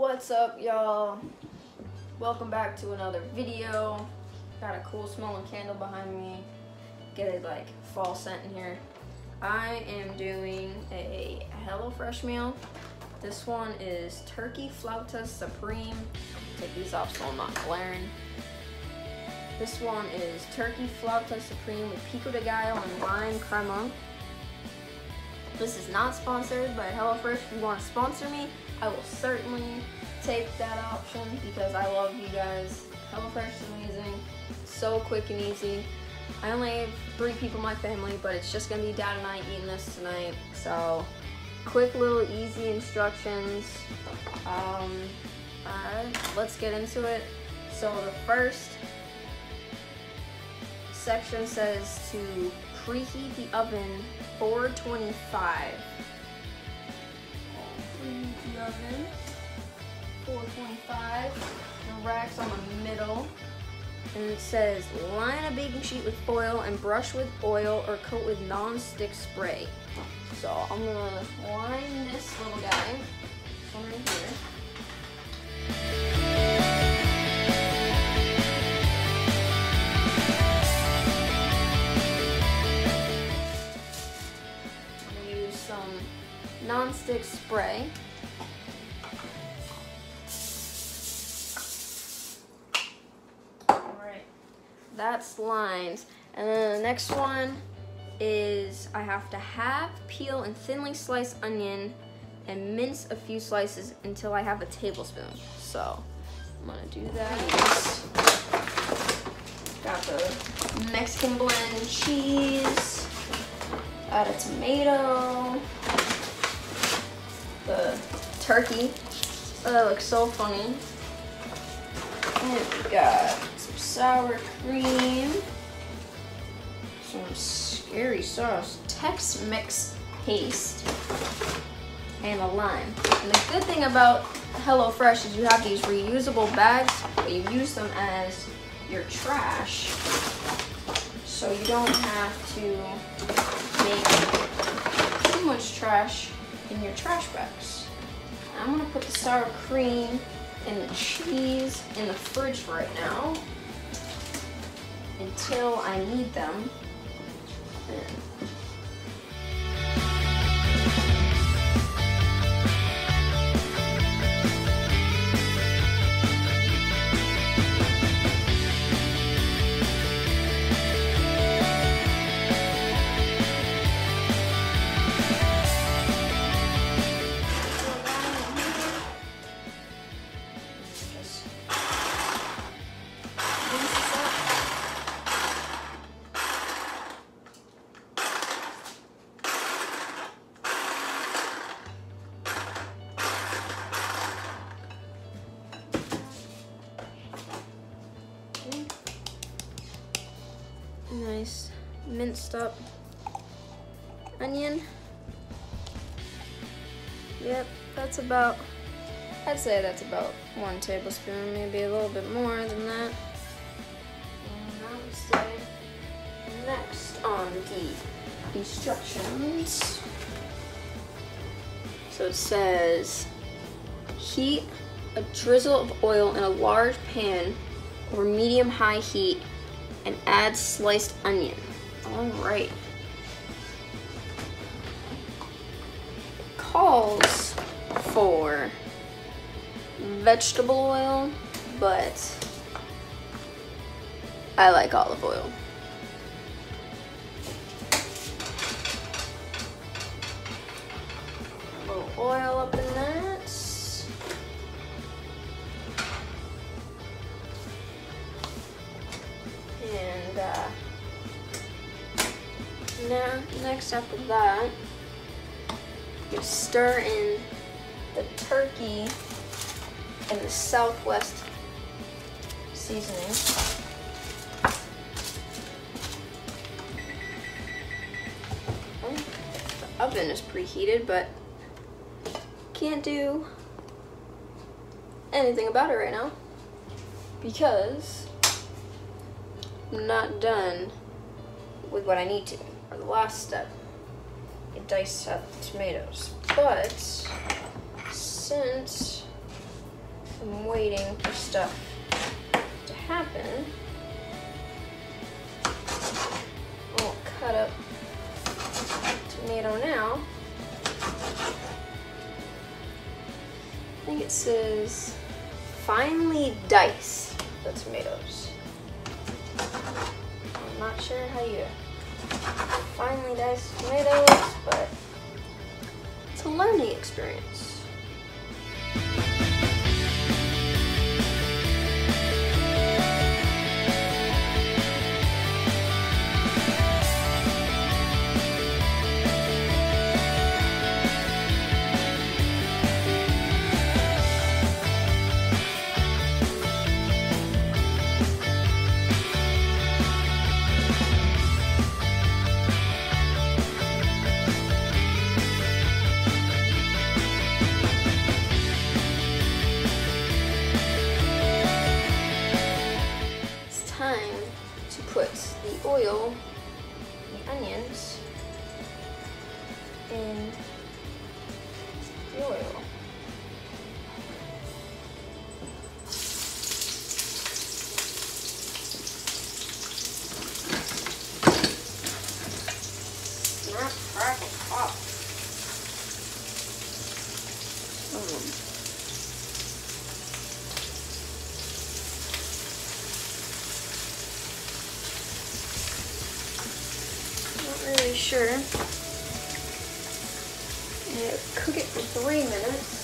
What's up, y'all? Welcome back to another video. Got a cool smelling candle behind me. Get a like fall scent in here. I am doing a HelloFresh meal. This one is Turkey Flauta Supreme. Take these off so I'm not glaring. This one is Turkey Flauta Supreme with pico de gallo and lime crema. This is not sponsored by HelloFresh. If you want to sponsor me, I will certainly take that option because I love you guys. HelloFresh is amazing, so quick and easy. I only have three people in my family, but it's just gonna be Dad and I eating this tonight. So, quick little easy instructions. Um, Alright, let's get into it. So the first section says to preheat the oven 425. Preheat the oven 425. The rack's on the middle. And it says line a baking sheet with foil and brush with oil or coat with non-stick spray. So I'm gonna line this little guy. Right here. Spray. Alright, that's lined. And then the next one is I have to half peel and thinly slice onion and mince a few slices until I have a tablespoon. So I'm gonna do that. Got the Mexican blend cheese, add a tomato, the turkey. Oh, that looks so funny. And we got some sour cream, some scary sauce, Tex-Mex paste, and a lime. And the good thing about HelloFresh is you have these reusable bags, but you use them as your trash. So you don't have to make too much trash in your trash bags. I'm gonna put the sour cream and the cheese in the fridge right now until I need them. And minced up onion. Yep, that's about, I'd say that's about one tablespoon, maybe a little bit more than that. Next on the instructions. So it says heat a drizzle of oil in a large pan over medium high heat and add sliced onion. All right. Calls for vegetable oil, but I like olive oil. A little oil up in that. Now, next after that, you stir in the turkey and the Southwest seasoning. Oh, The oven is preheated, but can't do anything about it right now because I'm not done with what I need to, or the last step. You dice up the tomatoes. But since I'm waiting for stuff to happen. I'll cut up tomato now. I think it says finely dice the tomatoes. I'm not sure how you finely dice tomatoes, but it's a learning experience. Time to put the oil, the onions, in the oil. Sure. Yeah, cook it for three minutes.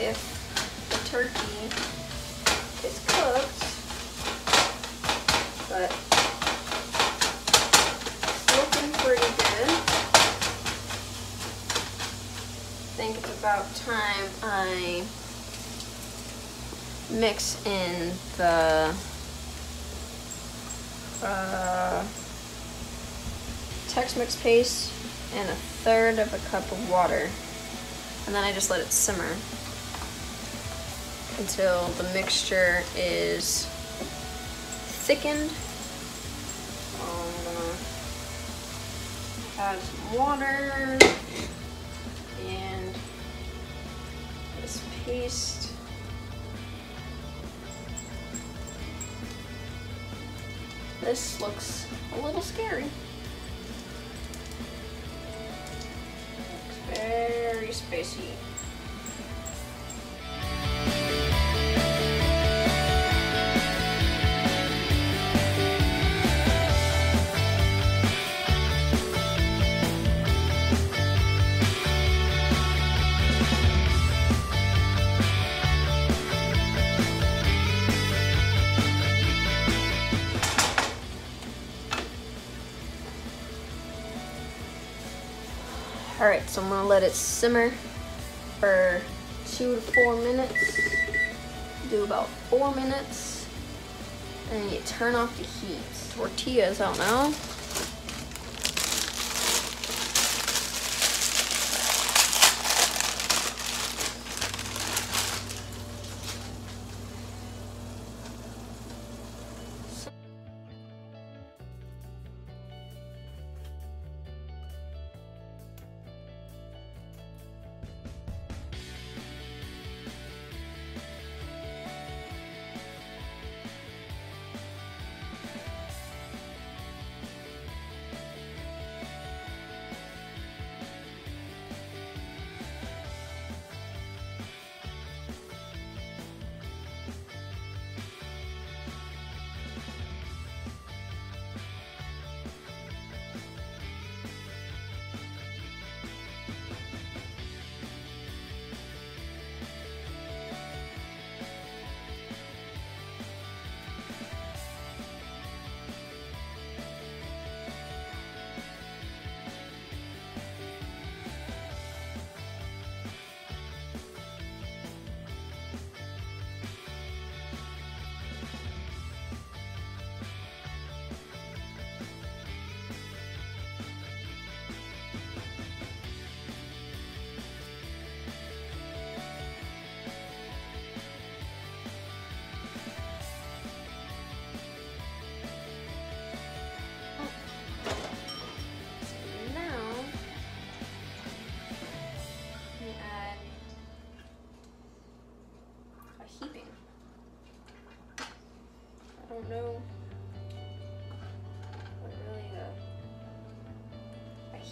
If the turkey is cooked, but it's looking pretty good. I think it's about time I mix in the uh, Tex-Mex paste and a third of a cup of water. And then I just let it simmer until the mixture is thickened. I'm gonna add some water and this paste. This looks a little scary. Looks very spacey. All right, so I'm gonna let it simmer for two to four minutes. Do about four minutes. And you turn off the heat. Tortillas out now.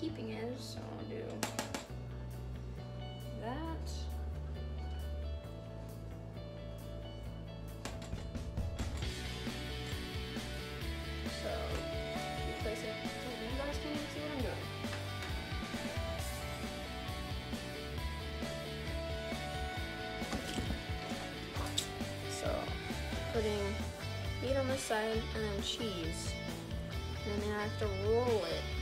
Heaping is, so I'll do that. So, place it, you guys can see what I'm doing. So, putting meat on this side and then cheese. And then I have to roll it.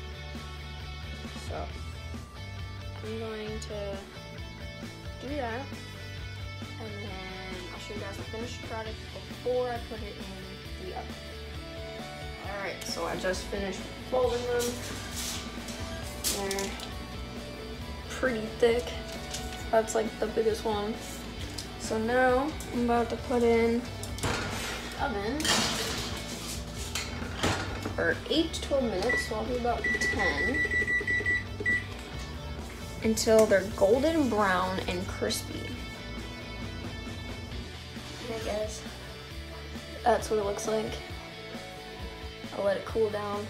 I'm going to do that. And then I'll show you guys the finished product before I put it in the oven. Alright, so I just finished folding them. They're pretty thick. That's like the biggest one. So now I'm about to put in oven for 8 to 12 minutes, so I'll do about 10 until they're golden brown and crispy. Okay guys, that's what it looks like. I'll let it cool down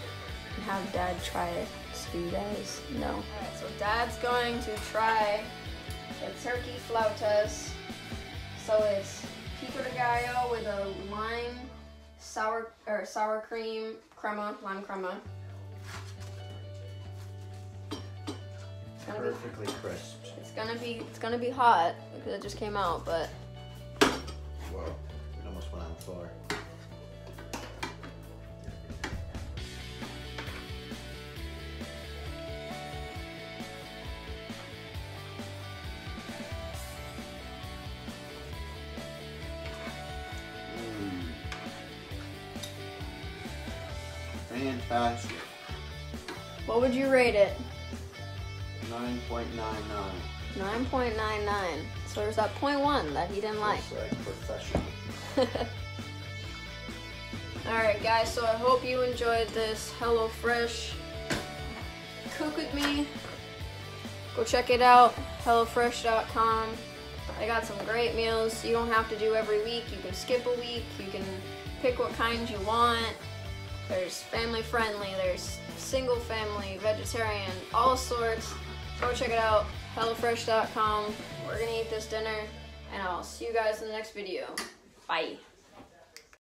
and have dad try it so you guys know. Alright, so dad's going to try the turkey flautas. So it's pico de gallo with a lime sour or sour cream crema, lime crema. It's gonna be Perfectly crisp. it's gonna be it's gonna be hot because it just came out, but Whoa, it almost went on the floor. Mm. Fantastic. what would you rate it? 9.99. 9.99. So there's that point one that he didn't like. Like professional. Alright guys, so I hope you enjoyed this HelloFresh Cook With Me. Go check it out, HelloFresh.com. I got some great meals you don't have to do every week. You can skip a week, you can pick what kind you want. There's family friendly, there's single family, vegetarian, all sorts. Go check it out, HelloFresh.com. We're gonna eat this dinner, and I'll see you guys in the next video. Bye.